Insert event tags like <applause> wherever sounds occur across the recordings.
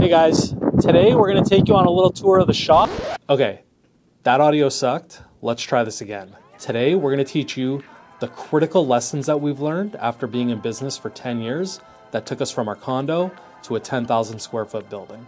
Hey guys, today we're to take you on a little tour of the shop. Okay, that audio sucked. Let's try this again. Today we're to teach you the critical lessons that we've learned after being in business for 10 years that took us from our condo to a 10,000 square foot building.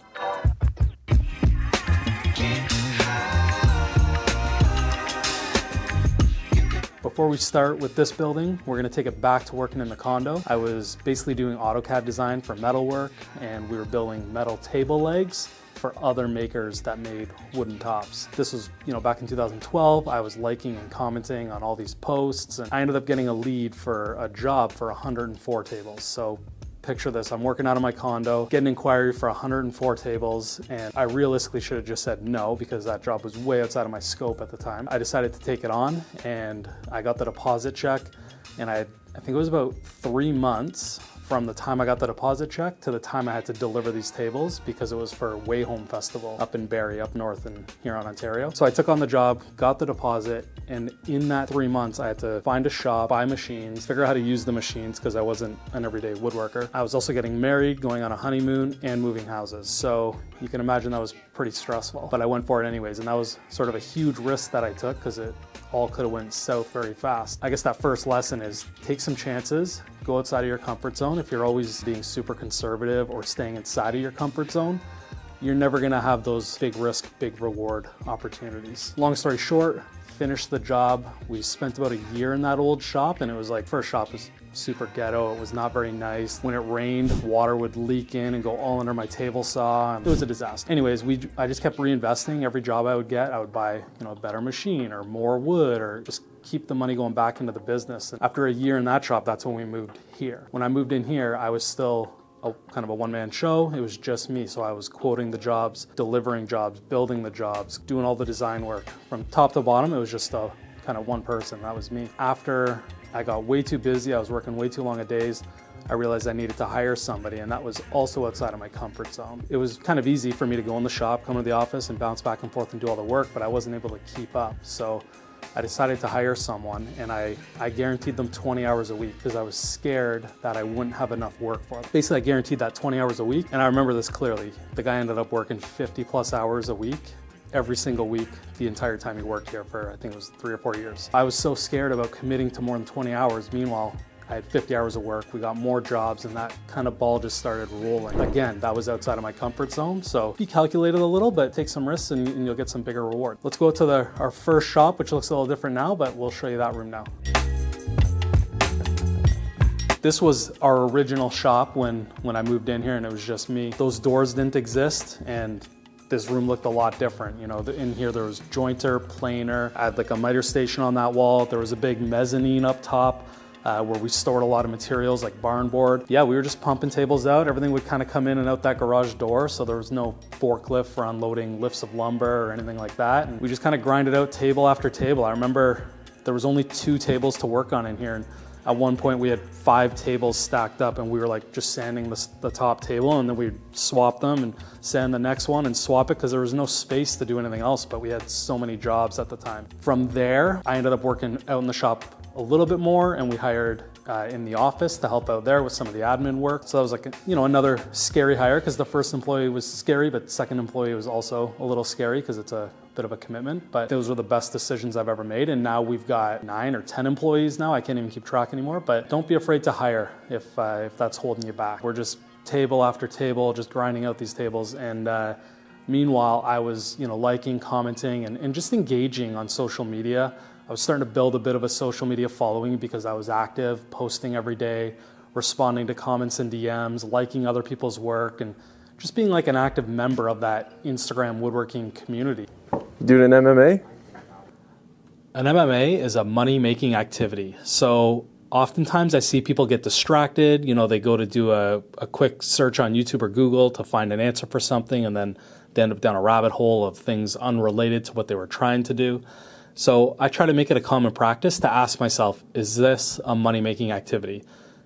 Before we start with this building, we're gonna take it back to working in the condo. I was basically doing AutoCAD design for metalwork and we were building metal table legs for other makers that made wooden tops. This was, you know, back in 2012. I was liking and commenting on all these posts and I ended up getting a lead for a job for 104 tables. So Picture this, I'm working out of my condo, get an inquiry for 104 tables, and I realistically should have just said no because that job was way outside of my scope at the time. I decided to take it on and I got the deposit check and I, I think it was about three months from the time I got the deposit check to the time I had to deliver these tables because it was for WayHome Festival up in Barrie, up north in Huron, Ontario. So I took on the job, got the deposit, and in that three months, I had to find a shop, buy machines, figure out how to use the machines because I wasn't an everyday woodworker. I was also getting married, going on a honeymoon, and moving houses. So you can imagine that was pretty stressful, but I went for it anyways. And that was sort of a huge risk that I took because it all could have went south very fast. I guess that first lesson is take some chances, go outside of your comfort zone. If you're always being super conservative or staying inside of your comfort zone, you're never gonna have those big risk, big reward opportunities. Long story short, finished the job. We spent about a year in that old shop and it was like, first shop was super ghetto. It was not very nice. When it rained, water would leak in and go all under my table saw. It was a disaster. Anyways, we I just kept reinvesting. Every job I would get, I would buy, you know, a better machine or more wood or just keep the money going back into the business. And after a year in that shop, that's when we moved here. When I moved in here, I was still a kind of a one-man show. It was just me, so I was quoting the jobs, delivering jobs, building the jobs, doing all the design work. From top to bottom, it was just a kind of one person, that was me. After I got way too busy, I was working way too long a days, I realized I needed to hire somebody, and that was also outside of my comfort zone. It was kind of easy for me to go in the shop, come to the office, and bounce back and forth and do all the work, but I wasn't able to keep up. So I decided to hire someone, and I, I guaranteed them 20 hours a week because I was scared that I wouldn't have enough work for them. Basically, I guaranteed that 20 hours a week, and I remember this clearly. The guy ended up working 50 plus hours a week every single week the entire time he worked here for I think it was three or four years. I was so scared about committing to more than 20 hours. Meanwhile, I had 50 hours of work, we got more jobs, and that kind of ball just started rolling. Again, that was outside of my comfort zone, so be calculated a little, but take some risks and, and you'll get some bigger reward. Let's go to the, our first shop, which looks a little different now, but we'll show you that room now. This was our original shop when, when I moved in here and it was just me. Those doors didn't exist and this room looked a lot different. You know, in here there was jointer, planer, I had like a miter station on that wall. There was a big mezzanine up top uh, where we stored a lot of materials like barn board. Yeah, we were just pumping tables out. Everything would kind of come in and out that garage door, so there was no forklift for unloading lifts of lumber or anything like that. And we just kind of grinded out table after table. I remember there was only two tables to work on in here. And at one point we had five tables stacked up and we were like just sanding the, the top table and then we'd swap them and sand the next one and swap it because there was no space to do anything else but we had so many jobs at the time. From there I ended up working out in the shop a little bit more and we hired uh, in the office to help out there with some of the admin work. So that was like, a, you know, another scary hire because the first employee was scary, but second employee was also a little scary because it's a bit of a commitment. But those were the best decisions I've ever made. And now we've got nine or 10 employees now. I can't even keep track anymore, but don't be afraid to hire if, uh, if that's holding you back. We're just table after table, just grinding out these tables. And, uh, Meanwhile, I was, you know, liking, commenting, and, and just engaging on social media I was starting to build a bit of a social media following because I was active, posting every day, responding to comments and DMs, liking other people's work, and just being like an active member of that Instagram woodworking community. Doing an MMA? An MMA is a money making activity. So oftentimes I see people get distracted. You know, they go to do a, a quick search on YouTube or Google to find an answer for something, and then they end up down a rabbit hole of things unrelated to what they were trying to do. So I try to make it a common practice to ask myself, is this a money making activity?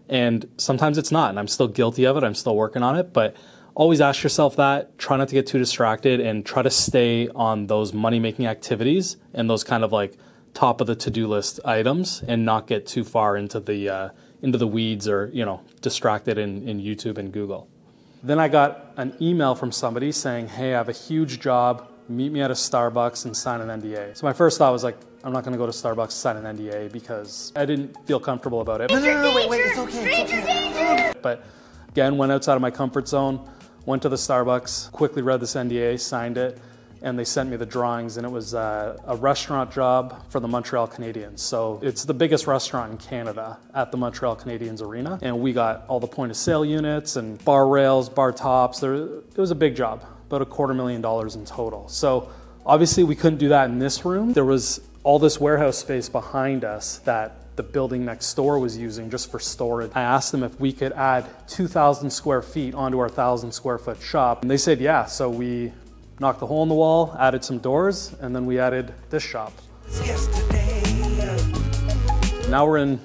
And sometimes it's not, and I'm still guilty of it. I'm still working on it, but always ask yourself that. Try not to get too distracted and try to stay on those money making activities and those kind of like top of the to do list items and not get too far into the, uh, into the weeds or, you know, distracted in, in YouTube and Google. Then I got an email from somebody saying, hey, I have a huge job, meet me at a Starbucks and sign an NDA. So my first thought was like, I'm not gonna go to Starbucks sign an NDA because I didn't feel comfortable about it. No, no, no, no wait, wait, it's okay. It's okay. But again, went outside of my comfort zone, went to the Starbucks, quickly read this NDA, signed it, and they sent me the drawings, and it was uh, a restaurant job for the Montreal Canadiens. So it's the biggest restaurant in Canada at the Montreal Canadiens Arena, and we got all the point of sale units and bar rails, bar tops. There, it was a big job, about a quarter million dollars in total. So obviously we couldn't do that in this room. There was all this warehouse space behind us that the building next door was using just for storage. I asked them if we could add 2,000 square feet onto our 1,000 square foot shop. And they said, yeah. So we knocked the hole in the wall, added some doors, and then we added this shop. Now we're in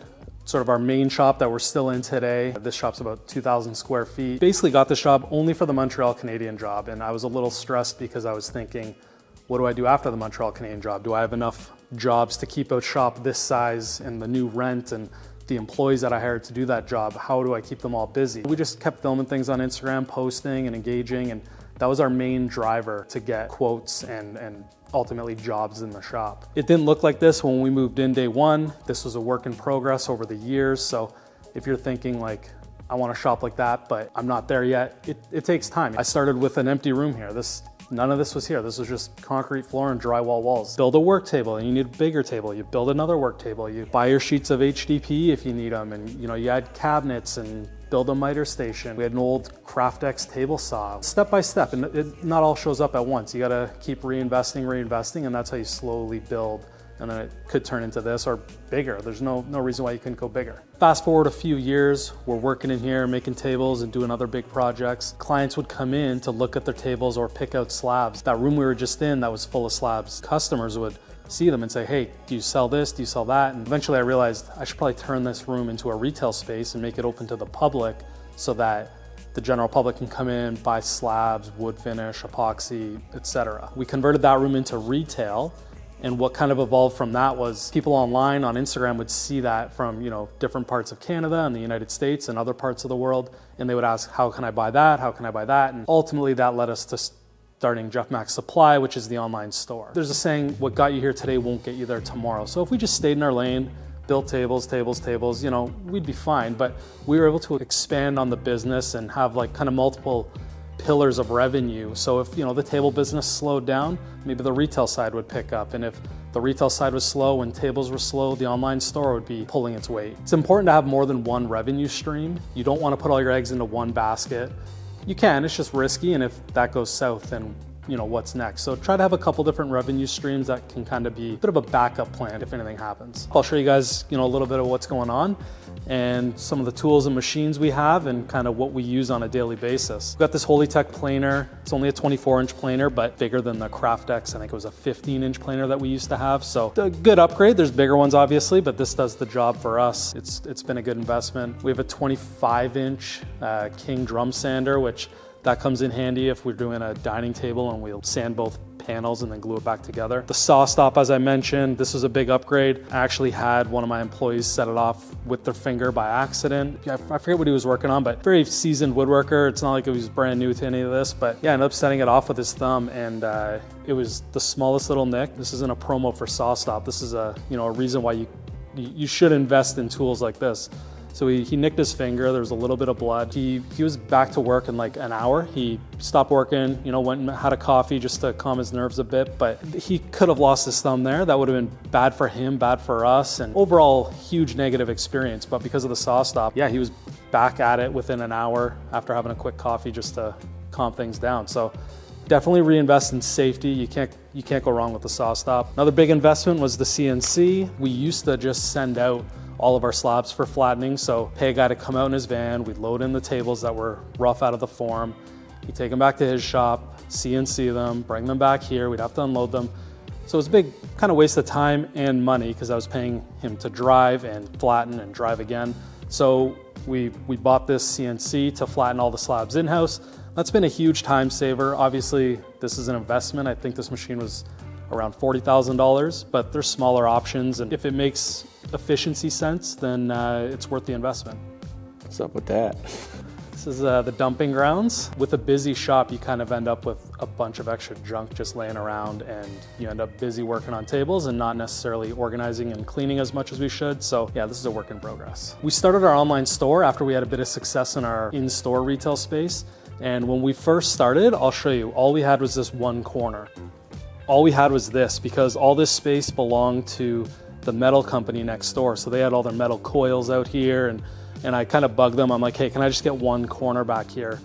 sort of our main shop that we're still in today. This shop's about 2,000 square feet. Basically got this job only for the Montreal Canadian job, and I was a little stressed because I was thinking, what do I do after the Montreal Canadian job? Do I have enough jobs to keep a shop this size and the new rent and the employees that I hired to do that job? How do I keep them all busy? We just kept filming things on Instagram, posting and engaging, and that was our main driver to get quotes and, and ultimately jobs in the shop. It didn't look like this when we moved in day one. This was a work in progress over the years. So if you're thinking like, I want to shop like that, but I'm not there yet, it, it takes time. I started with an empty room here. This None of this was here. This was just concrete floor and drywall walls. Build a work table and you need a bigger table. You build another work table. You buy your sheets of HDPE if you need them and you know, you add cabinets and build a miter station. We had an old Craftex table saw. Step by step, and it not all shows up at once. You gotta keep reinvesting, reinvesting, and that's how you slowly build and then it could turn into this or bigger. There's no, no reason why you couldn't go bigger. Fast forward a few years, we're working in here, making tables and doing other big projects. Clients would come in to look at their tables or pick out slabs. That room we were just in that was full of slabs, customers would see them and say, hey, do you sell this? Do you sell that? And eventually I realized I should probably turn this room into a retail space and make it open to the public so that the general public can come in, buy slabs, wood finish, epoxy, etc. We converted that room into retail and what kind of evolved from that was people online on Instagram would see that from you know different parts of Canada and the United States and other parts of the world, and they would ask, "How can I buy that? How can I buy that?" And ultimately, that led us to starting Jeff Mack Supply, which is the online store. There's a saying, "What got you here today won't get you there tomorrow." So if we just stayed in our lane, built tables, tables, tables, you know, we'd be fine. But we were able to expand on the business and have like kind of multiple pillars of revenue. So if you know the table business slowed down, maybe the retail side would pick up. And if the retail side was slow and tables were slow, the online store would be pulling its weight. It's important to have more than one revenue stream. You don't want to put all your eggs into one basket. You can, it's just risky, and if that goes south, then you know what's next. So try to have a couple different revenue streams that can kind of be a bit of a backup plan if anything happens. I'll show you guys, you know, a little bit of what's going on and some of the tools and machines we have and kind of what we use on a daily basis. We've got this Holytek planer. It's only a 24 inch planer, but bigger than the Craftex. I think it was a 15 inch planer that we used to have. So a good upgrade. There's bigger ones obviously, but this does the job for us. It's It's been a good investment. We have a 25 inch uh, King drum sander, which that comes in handy if we're doing a dining table and we'll sand both panels and then glue it back together. The SawStop, as I mentioned, this was a big upgrade. I actually had one of my employees set it off with their finger by accident. I forget what he was working on, but very seasoned woodworker. It's not like he was brand new to any of this, but yeah, I ended up setting it off with his thumb and uh, it was the smallest little nick. This isn't a promo for SawStop. This is a, you know, a reason why you, you should invest in tools like this. So he, he nicked his finger, there was a little bit of blood. He, he was back to work in like an hour. He stopped working, you know, went and had a coffee just to calm his nerves a bit, but he could have lost his thumb there. That would have been bad for him, bad for us, and overall huge negative experience. But because of the SawStop, yeah, he was back at it within an hour after having a quick coffee just to calm things down. So definitely reinvest in safety. You can't you can't go wrong with the SawStop. Another big investment was the CNC. We used to just send out all of our slabs for flattening. So pay a guy to come out in his van, we'd load in the tables that were rough out of the form, he'd take them back to his shop, CNC them, bring them back here, we'd have to unload them. So it was a big kind of waste of time and money because I was paying him to drive and flatten and drive again. So we, we bought this CNC to flatten all the slabs in-house. That's been a huge time saver. Obviously, this is an investment. I think this machine was around $40,000, but there's smaller options. And if it makes efficiency sense, then uh, it's worth the investment. What's up with that? This is uh, the dumping grounds. With a busy shop, you kind of end up with a bunch of extra junk just laying around and you end up busy working on tables and not necessarily organizing and cleaning as much as we should. So yeah, this is a work in progress. We started our online store after we had a bit of success in our in-store retail space. And when we first started, I'll show you, all we had was this one corner. All we had was this because all this space belonged to the metal company next door. So they had all their metal coils out here and and I kind of bugged them. I'm like, hey, can I just get one corner back here?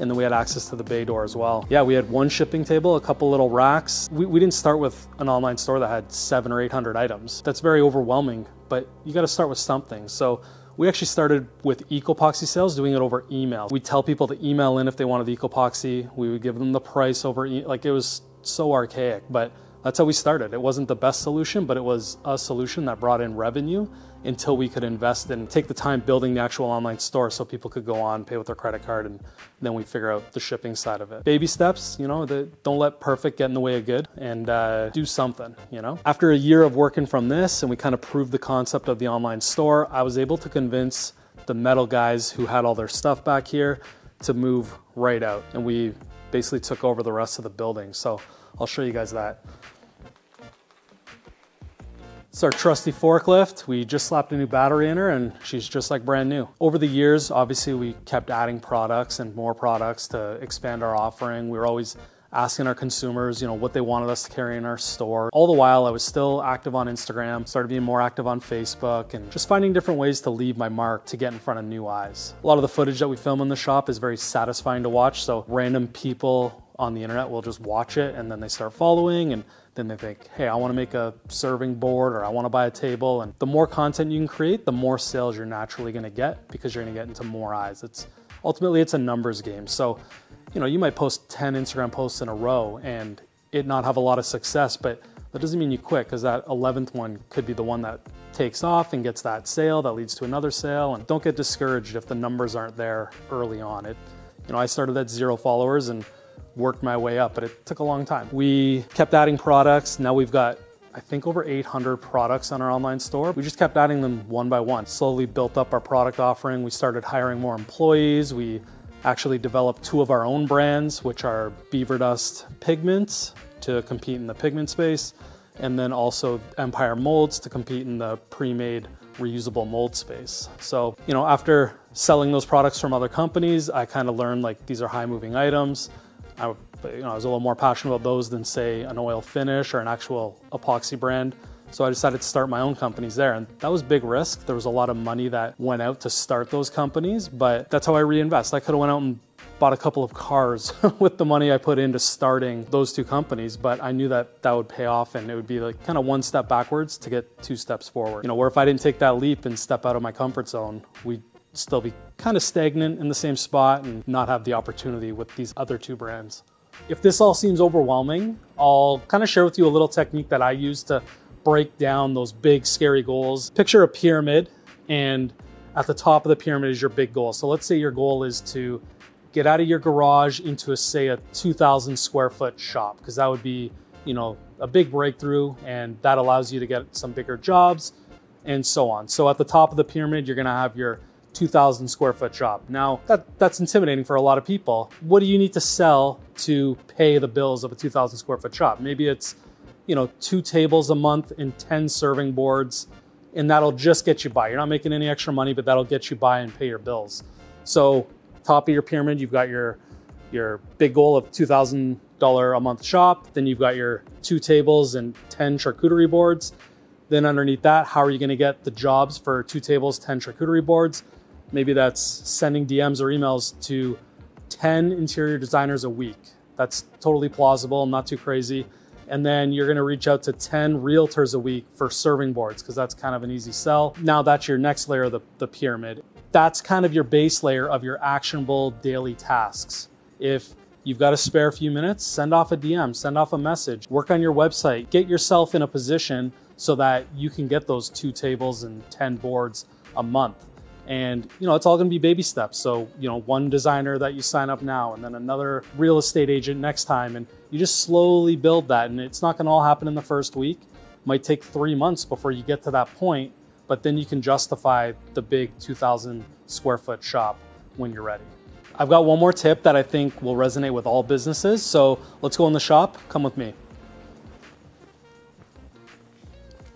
And then we had access to the bay door as well. Yeah, we had one shipping table, a couple little racks. We, we didn't start with an online store that had seven or 800 items. That's very overwhelming, but you got to start with something. So we actually started with Ecopoxy sales, doing it over email. We tell people to email in if they wanted the Ecopoxy. We would give them the price over, e like it was so archaic, but that's how we started. It wasn't the best solution, but it was a solution that brought in revenue until we could invest and take the time building the actual online store so people could go on, pay with their credit card, and then we figure out the shipping side of it. Baby steps, you know, the, don't let perfect get in the way of good and uh, do something, you know. After a year of working from this and we kind of proved the concept of the online store, I was able to convince the metal guys who had all their stuff back here to move right out. And we basically took over the rest of the building. So I'll show you guys that. It's our trusty forklift. We just slapped a new battery in her and she's just like brand new. Over the years, obviously we kept adding products and more products to expand our offering. We were always asking our consumers, you know, what they wanted us to carry in our store. All the while I was still active on Instagram, started being more active on Facebook and just finding different ways to leave my mark to get in front of new eyes. A lot of the footage that we film in the shop is very satisfying to watch. So random people on the internet will just watch it and then they start following and then they think, hey, I want to make a serving board or I want to buy a table. And the more content you can create, the more sales you're naturally going to get because you're to get into more eyes. It's ultimately it's a numbers game. So, you know, you might post 10 Instagram posts in a row and it not have a lot of success, but that doesn't mean you quit because that 11th one could be the one that takes off and gets that sale that leads to another sale. And don't get discouraged if the numbers aren't there early on. It, you know, I started at zero followers and worked my way up, but it took a long time. We kept adding products. Now we've got I think over 800 products on our online store. We just kept adding them one by one. Slowly built up our product offering. We started hiring more employees. We actually developed two of our own brands, which are Beaver Dust Pigments to compete in the pigment space, and then also Empire Molds to compete in the pre-made reusable mold space. So, you know, after selling those products from other companies, I kind of learned like these are high moving items. I, you know, I was a little more passionate about those than say an oil finish or an actual epoxy brand. So I decided to start my own companies there. And that was big risk. There was a lot of money that went out to start those companies, but that's how I reinvest. I could have went out and bought a couple of cars <laughs> with the money I put into starting those two companies, but I knew that that would pay off and it would be like kind of one step backwards to get two steps forward. You know, where if I didn't take that leap and step out of my comfort zone, we'd still be kind of stagnant in the same spot and not have the opportunity with these other two brands. If this all seems overwhelming, I'll kind of share with you a little technique that I use to break down those big scary goals. Picture a pyramid and at the top of the pyramid is your big goal. So let's say your goal is to get out of your garage into a say a 2000 square foot shop because that would be, you know, a big breakthrough and that allows you to get some bigger jobs and so on. So at the top of the pyramid, you're going to have your 2,000 square foot shop. Now, that, that's intimidating for a lot of people. What do you need to sell to pay the bills of a 2,000 square foot shop? Maybe it's, you know, two tables a month and 10 serving boards, and that'll just get you by. You're not making any extra money, but that'll get you by and pay your bills. So, top of your pyramid, you've got your your big goal of $2,000 a month shop. Then you've got your two tables and 10 charcuterie boards. Then underneath that, how are you going to get the jobs for two tables, 10 charcuterie boards? Maybe that's sending DMs or emails to 10 interior designers a week. That's totally plausible, not too crazy. And then you're gonna reach out to 10 realtors a week for serving boards, because that's kind of an easy sell. Now that's your next layer of the, the pyramid. That's kind of your base layer of your actionable daily tasks. If you've got a spare few minutes, send off a DM, send off a message, work on your website, get yourself in a position so that you can get those two tables and 10 boards a month. And you know, it's all going to be baby steps. So, you know, one designer that you sign up now and then another real estate agent next time and you just slowly build that and it's not going to all happen in the first week. It might take 3 months before you get to that point, but then you can justify the big 2000 square foot shop when you're ready. I've got one more tip that I think will resonate with all businesses. So let's go in the shop. Come with me.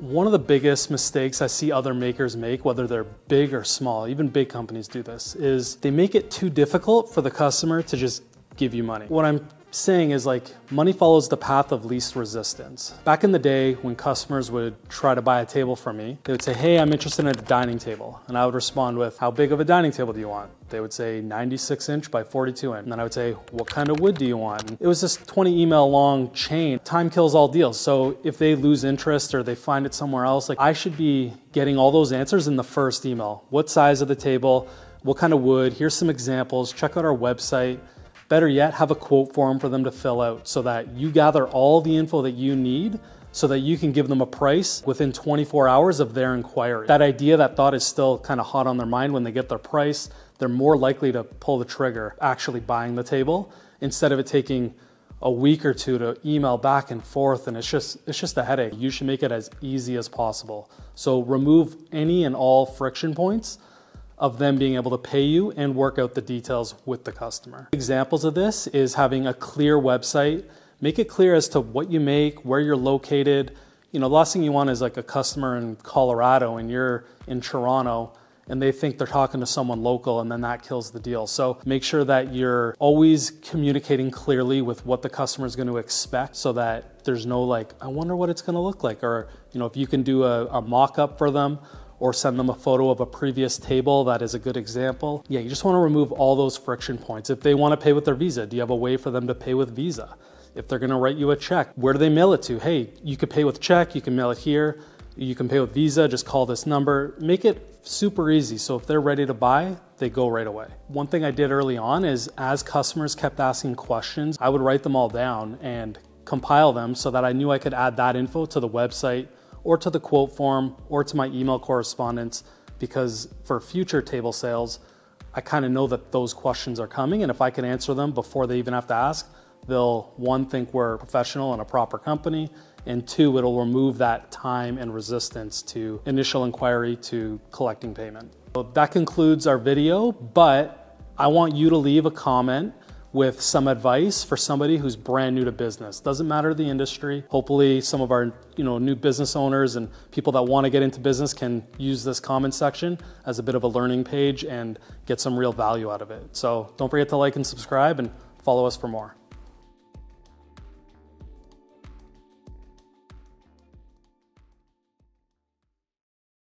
One of the biggest mistakes I see other makers make, whether they're big or small, even big companies do this, is they make it too difficult for the customer to just give you money. What I'm saying is like money follows the path of least resistance. Back in the day when customers would try to buy a table from me, they would say, hey, I'm interested in a dining table. And I would respond with, how big of a dining table do you want? They would say 96 inch by 42 inch. And then I would say, what kind of wood do you want? And it was this 20 email long chain. Time kills all deals. So if they lose interest or they find it somewhere else, like I should be getting all those answers in the first email. What size of the table? What kind of wood? Here's some examples. Check out our website. Better yet, have a quote form for them to fill out so that you gather all the info that you need so that you can give them a price within 24 hours of their inquiry. That idea, that thought is still kind of hot on their mind when they get their price. They're more likely to pull the trigger actually buying the table instead of it taking a week or two to email back and forth and it's just it's just a headache. You should make it as easy as possible. So remove any and all friction points of them being able to pay you and work out the details with the customer. Examples of this is having a clear website. Make it clear as to what you make, where you're located. You know, the last thing you want is like a customer in Colorado and you're in Toronto and they think they're talking to someone local and then that kills the deal. So make sure that you're always communicating clearly with what the customer is going to expect so that there's no like, I wonder what it's going to look like. Or, you know, if you can do a, a mock up for them or send them a photo of a previous table. That is a good example. Yeah, you just want to remove all those friction points. If they want to pay with their Visa, do you have a way for them to pay with Visa? If they're to write you a check, where do they mail it to? Hey, you could pay with check, you can mail it here. You can pay with Visa, just call this number. Make it super easy. So if they're ready to buy, they go right away. One thing I did early on is as customers kept asking questions, I would write them all down and compile them so that I knew I could add that info to the website or to the quote form or to my email correspondence because for future table sales, I kind of know that those questions are coming. And if I can answer them before they even have to ask, they'll one, think we're professional and a proper company, and two, it'll remove that time and resistance to initial inquiry to collecting payment. So that concludes our video, but I want you to leave a comment with some advice for somebody who's brand new to business. Doesn't matter the industry. Hopefully some of our you know new business owners and people that want to get into business can use this comment section as a bit of a learning page and get some real value out of it. So don't forget to like and subscribe and follow us for more.